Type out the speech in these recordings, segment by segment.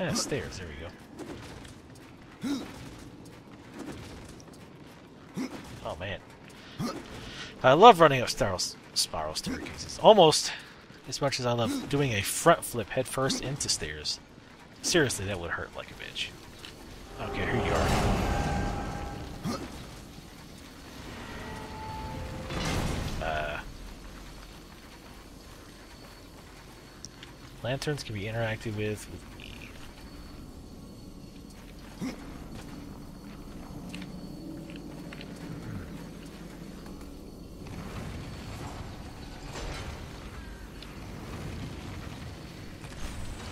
Ah, stairs. There we go. Oh man, I love running up spiral, staircases. Almost as much as I love doing a front flip headfirst into stairs. Seriously, that would hurt like a bitch. Okay, here you are. Uh, lanterns can be interacted with with E.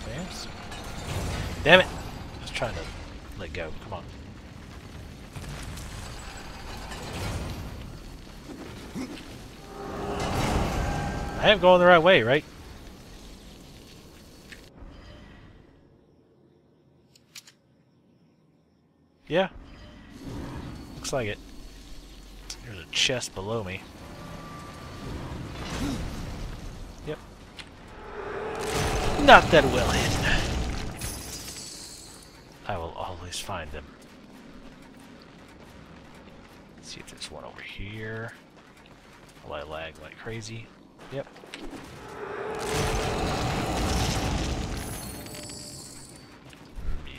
There's- Damn it! I was trying to let go. Come on. I am going the right way, right? Yeah. Looks like it. There's a chest below me. Yep. Not that well hidden. Always find them. Let's see if there's one over here. Will I lag like crazy? Yep.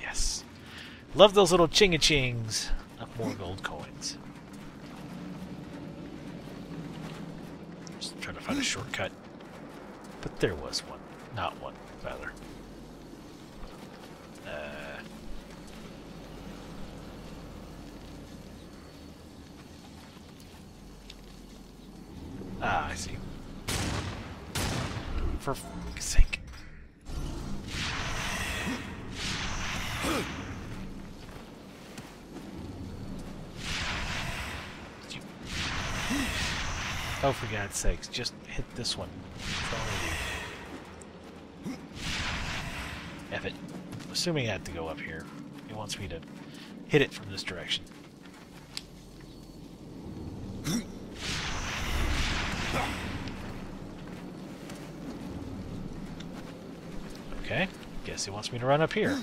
Yes. Love those little chinga-chings. Up more gold coins. Just trying to find a shortcut. But there was one. Not one, rather. Uh, ah, I see. For f***ing sake. Oh, for God's sakes, just hit this one. F it. Assuming I have to go up here. It wants me to hit it from this direction. Okay, he wants me to run up here.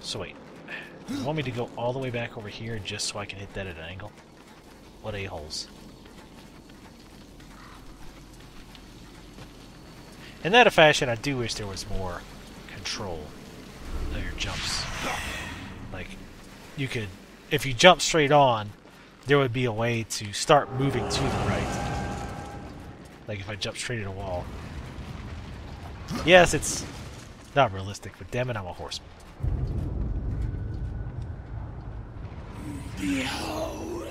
So wait, you want me to go all the way back over here just so I can hit that at an angle? What a-holes. In that fashion, I do wish there was more control of your jumps. Like, you could, if you jump straight on, there would be a way to start moving to the right. Like if I jump straight at a wall. Yes, it's not realistic, but damn it, I'm a horseman. Behold,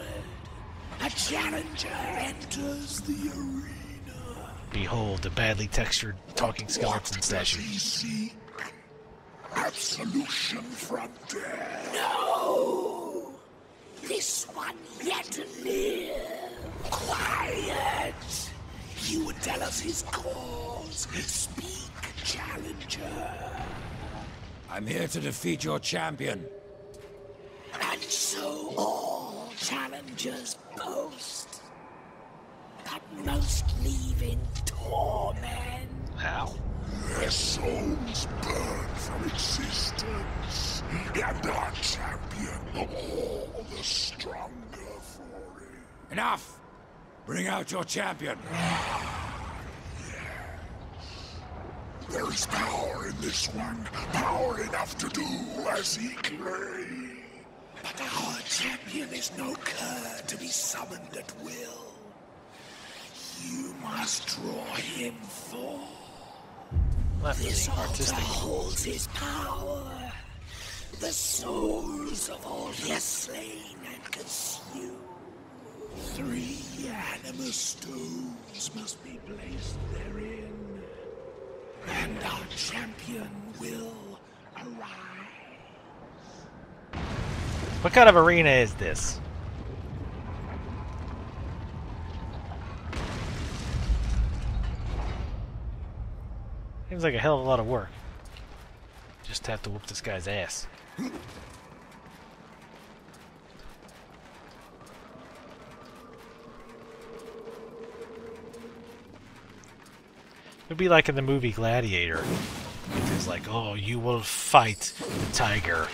a challenger enters the arena. Behold the badly textured talking skeleton statue. Does he seek absolution from death? No! This one yet live. Quiet! He would tell us his cause. Speak, challenger. I'm here to defeat your champion. And so all challengers boast. But most leave in torment. How? Their souls burn from existence, and our champion all the stronger for it. Enough! Bring out your champion. There is power in this one, power enough to do as he claims. But our champion is no cur to be summoned at will. You must draw him forth. Not This being altar holds his power. The souls of all he has slain and consumed. Animus stones must be placed therein. And our champion will arise. What kind of arena is this? Seems like a hell of a lot of work. Just have to whoop this guy's ass. It'd be like in the movie Gladiator. It's like, oh, you will fight the tiger,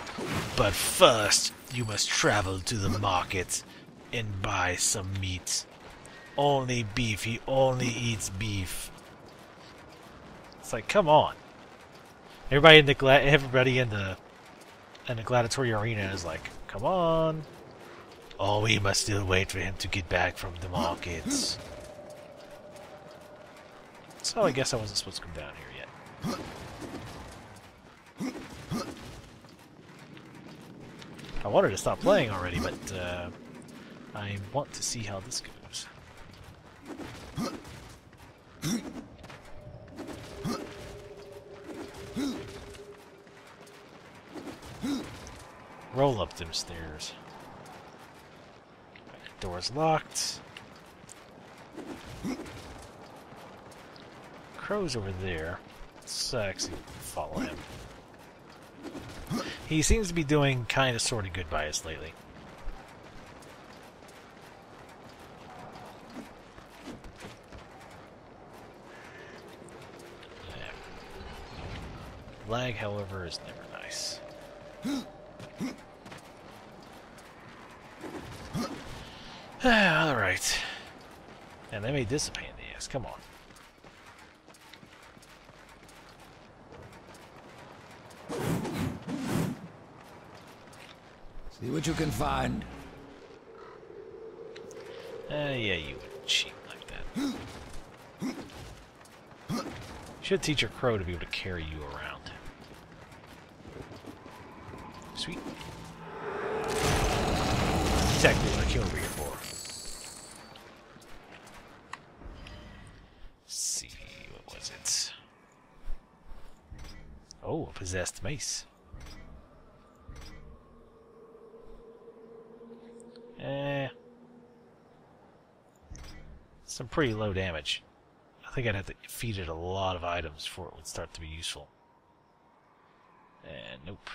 but first you must travel to the market and buy some meat. Only beef. He only eats beef. It's like, come on. Everybody in the gla- everybody in the in the gladiatory arena is like, come on. Oh, we must still wait for him to get back from the markets. So I guess I wasn't supposed to come down here yet. I wanted to stop playing already, but uh, I want to see how this goes. Roll up them stairs. Door's locked. Crow's over there. Actually follow him. He seems to be doing kind of sort of good by us lately. Lag, however, is never nice. Alright. And they in the ass. Come on. What you can find. Uh, yeah, you would cheat like that. Should teach your crow to be able to carry you around. Sweet. Exactly what I came over here for. Let's see, what was it? Oh, a possessed mace. Eh. Some pretty low damage. I think I'd have to feed it a lot of items before it would start to be useful. And nope.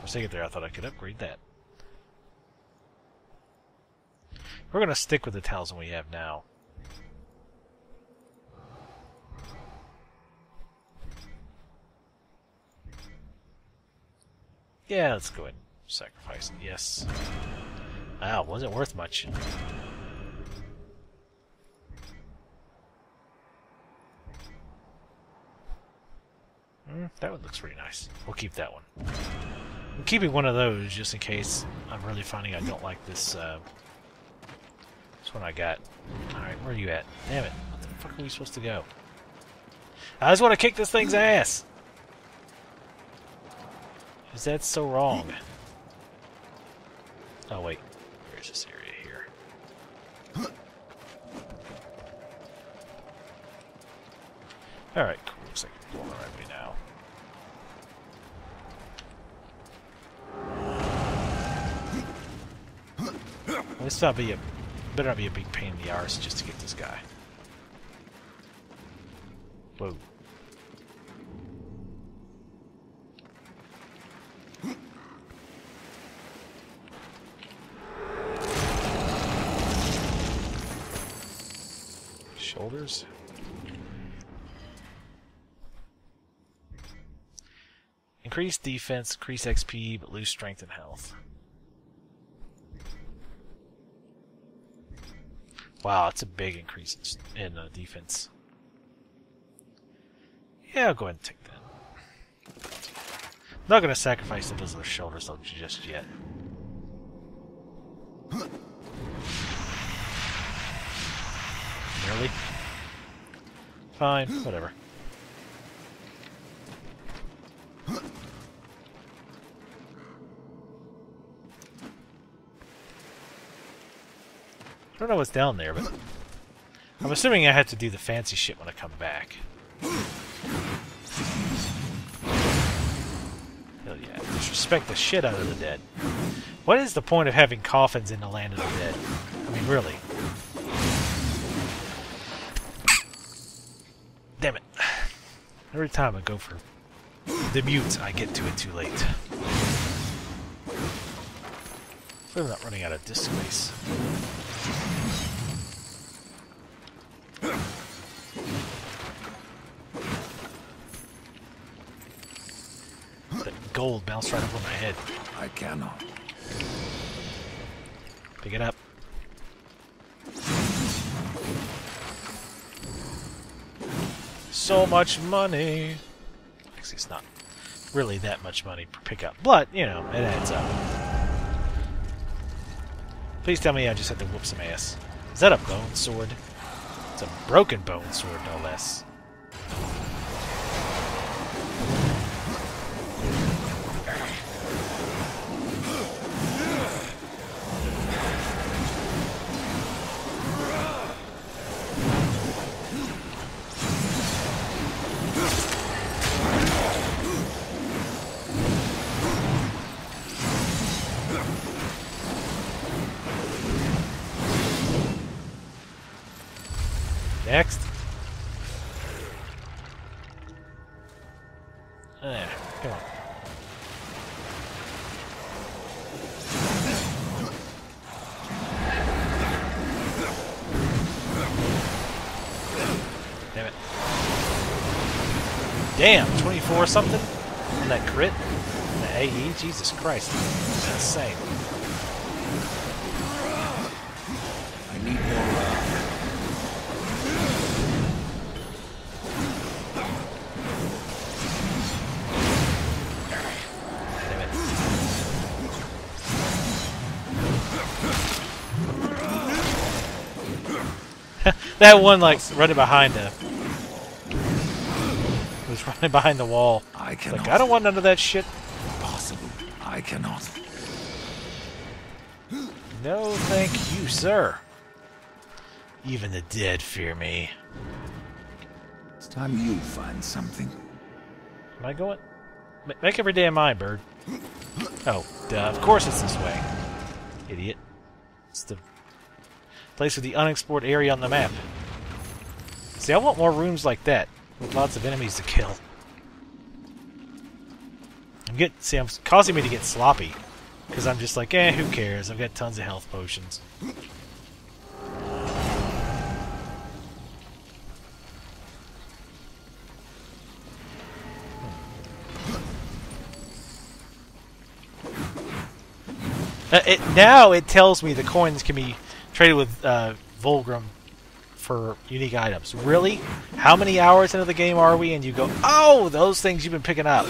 For a second there, I thought I could upgrade that. We're gonna stick with the talisman we have now. Yeah, let's go ahead sacrifice. Yes. Wow, wasn't worth much. Mm, that one looks pretty nice. We'll keep that one. I'm keeping one of those just in case I'm really finding I don't like this. Uh, this one I got. Alright, where are you at? Damn it. What the fuck are we supposed to go? I just want to kick this thing's ass! Is that so wrong? Oh wait, where's this area here? Alright, cool. Looks like we're going the right way now. This not be a better not be a big pain in the arse just to get this guy. Whoa. Increase defense, increase XP, but lose strength and health. Wow, that's a big increase in, uh, defense. Yeah, I'll go ahead and take that. Not going to sacrifice other shoulders though just yet. Really? Fine, whatever. Don't know what's down there, but I'm assuming I have to do the fancy shit when I come back. Hell yeah, disrespect the shit out of the dead. What is the point of having coffins in the land of the dead? I mean, really. Damn it. Every time I go for the mute, I get to it too late. We're not running out of disk space. Gold bounced right over my head. I cannot. Pick it up. So much money. Actually, it's not really that much money per pickup, but you know, it adds up. Please tell me I just had to whoop some ass. Is that a bone sword? It's a broken bone sword, no less. Damn, 24 something? On that crit? The AE? Jesus Christ. That's insane. I need more. Uh, that one, like, running behind the... behind the wall. I cannot. Like, I don't want none of that shit. Impossible. I cannot. No, thank you, sir. Even the dead fear me. It's time you find something. Am I going? Ma- Make every day of mine, bird. Oh, duh. Of course it's this way. Idiot. It's the place with the unexplored area on the map. See, I want more rooms like that, with lots of enemies to kill. I'm get see, I'm causing me to get sloppy, because I'm just like, eh, who cares? I've got tons of health potions. Uh, it, now it tells me the coins can be traded with uh, Vulgrim for unique items. Really? How many hours into the game are we? And you go, oh, those things you've been picking up.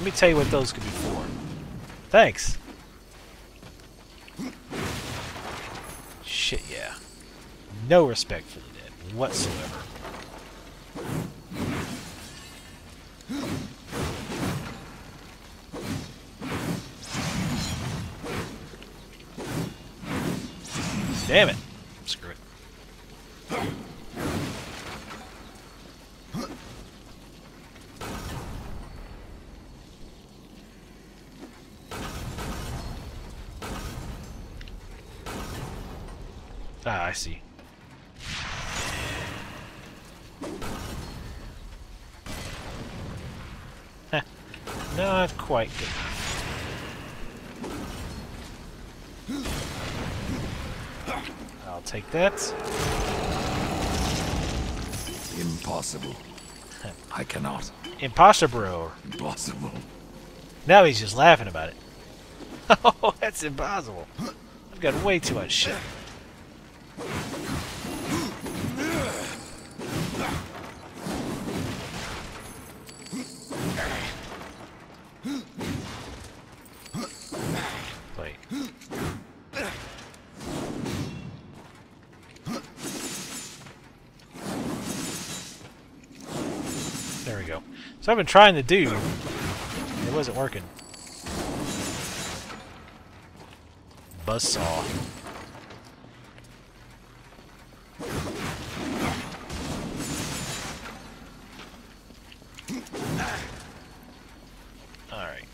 Let me tell you what those could be for. Thanks. Shit, yeah. No respect for the dead whatsoever. Damn it. Screw it. Ah, I see. Not quite good. I'll take that. Impossible. I cannot. Imposter bro. Impossible. Now he's just laughing about it. Oh, that's impossible. I've got way too much shit. So I've been trying to do. It wasn't working. Buzzsaw. Alright.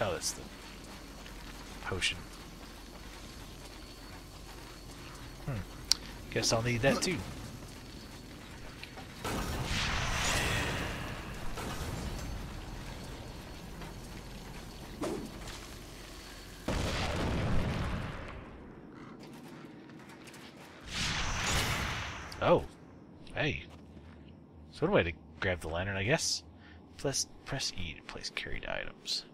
Oh, that's the potion. Hmm. Guess I'll need that too. Oh, so what way to grab the lantern, I guess? Press, press E to place carried items.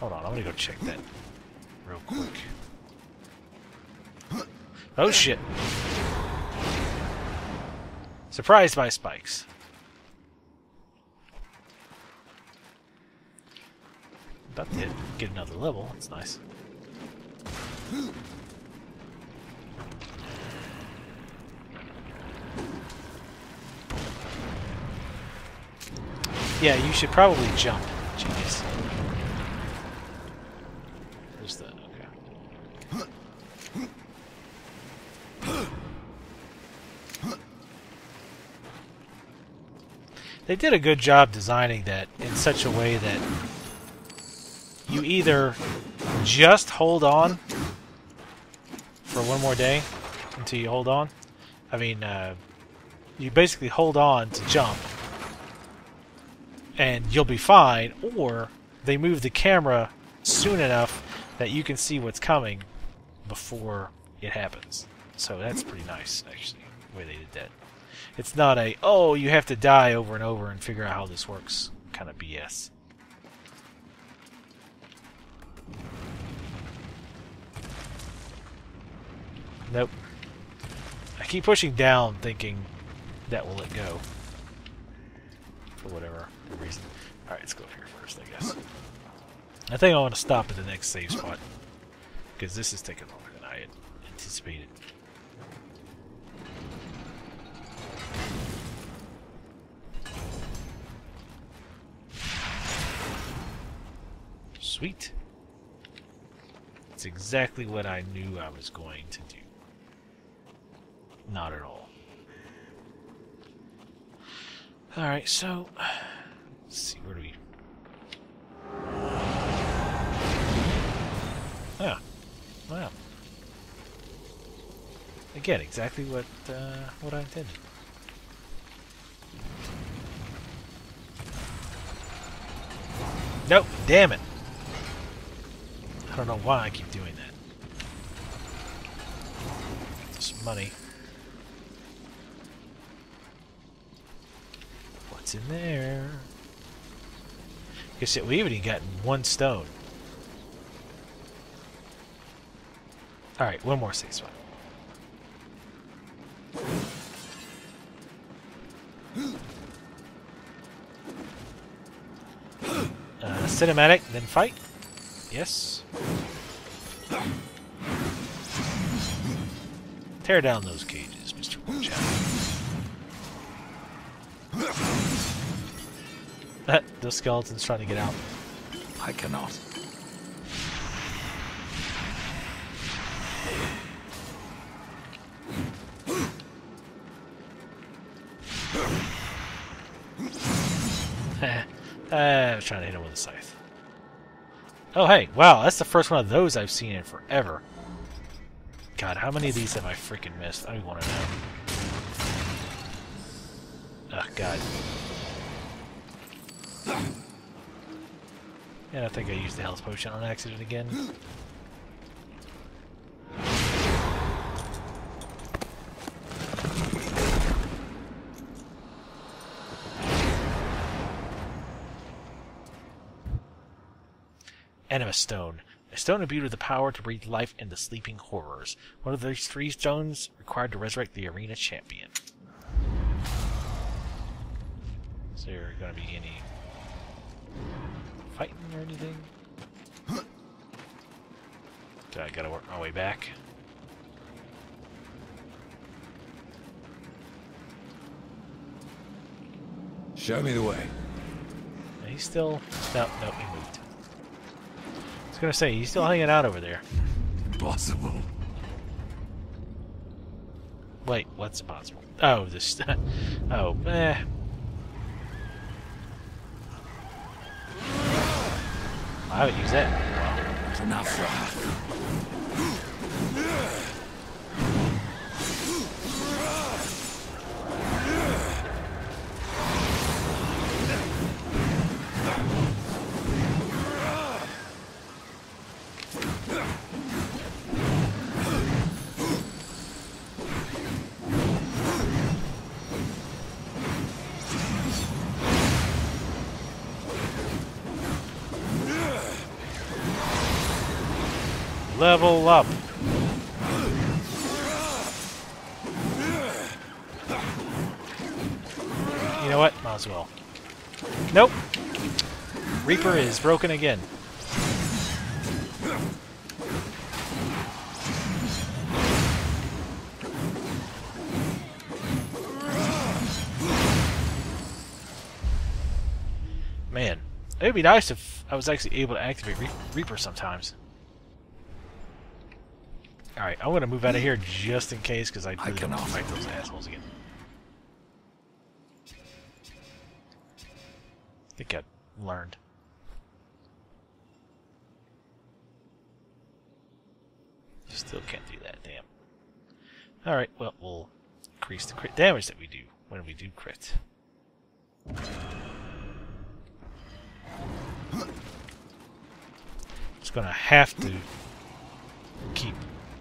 Hold on, I'm gonna go check that real quick. Oh shit! Surprised by spikes. About to get another level, that's nice. Yeah, you should probably jump, genius. Where's the... okay. They did a good job designing that in such a way that you either just hold on for one more day until you hold on. I mean, uh, you basically hold on to jump and you'll be fine, or they move the camera soon enough that you can see what's coming before it happens. So that's pretty nice, actually, the way they did that. It's not a, oh, you have to die over and over and figure out how this works kind of BS. Nope. I keep pushing down thinking that will let go. For whatever reason. Alright, let's go up here first, I guess. I think I want to stop at the next save spot. Because this is taking longer than I had anticipated. Sweet. It's exactly what I knew I was going to do. Not at all. Alright, so... Let's see, where do we... Yeah. Wow. Again, exactly what, uh, what I intended. Nope, damn it. I don't know why I keep doing that. Some money. What's in there? Guess it, we even gotten one stone. Alright, one more safe spot. Uh, cinematic, then fight. Yes. Tear down those cages, Mr. Porkchop. Those skeletons trying to get out. I cannot. uh, I was trying to hit him with a scythe. Oh, hey. Wow, that's the first one of those I've seen in forever. God, how many of these have I freaking missed? I don't want to know. Oh, God. Yeah, I think I used the health potion on accident again. Anima Stone. A stone imbued with the power to breathe life into sleeping horrors. One of these three stones required to resurrect the arena champion. Is there going to be any fighting or anything? Do I gotta work my way back? Show me the way. He's still... No, no, he moved. I was gonna say, he's still hanging out over there. Impossible. Wait, what's possible? Oh, this... oh, eh. Haven't used a enough Level up. You know what? Might as well. Nope. Reaper is broken again. Man, it would be nice if I was actually able to activate Re Reaper sometimes. Alright, I'm to move out of here just in case, because I really don't want to fight those assholes again. I think I learned. Still can't do that, damn. Alright, well, we'll increase the crit damage that we do when we do crit. Just gonna have to keep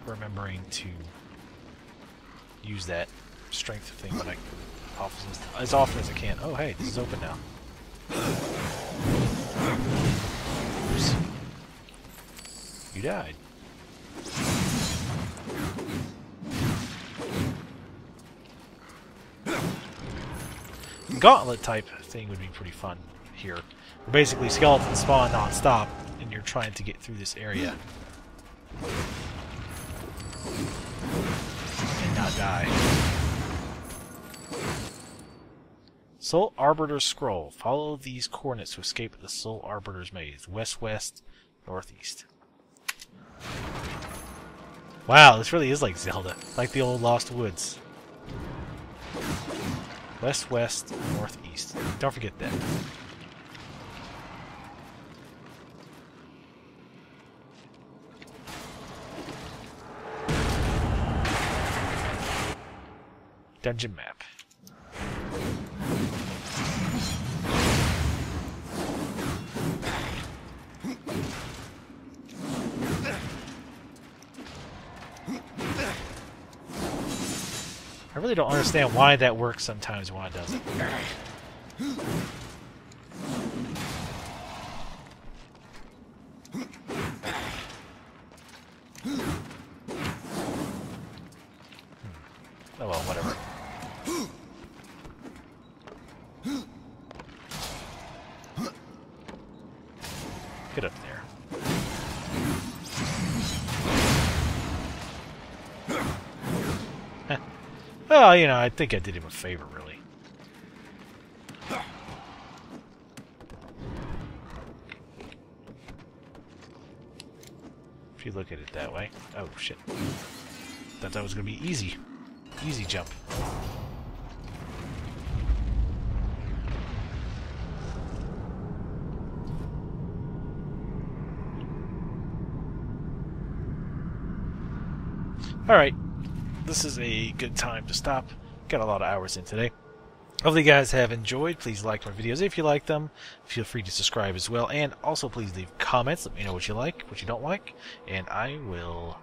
remembering to use that strength thing when I as often as I can. Oh hey, this is open now. Oops. You died. Gauntlet type thing would be pretty fun here. Basically, skeletons spawn non-stop, and you're trying to get through this area. And not die. Soul Arbiter's Scroll. Follow these coordinates to escape the Soul Arbiter's Maze. West-west, northeast. Wow, this really is like Zelda. Like the old Lost Woods. West, west, northeast. Don't forget that. Dungeon map. I really don't understand why that works sometimes why it doesn't. Well, you know, I think I did him a favor, really. If you look at it that way. Oh, shit. Thought that was going to be easy. Easy jump. Alright, this is a good time to stop. Got a lot of hours in today. Hopefully you guys have enjoyed. Please like my videos if you like them. Feel free to subscribe as well. And also please leave comments. Let me know what you like, what you don't like. And I will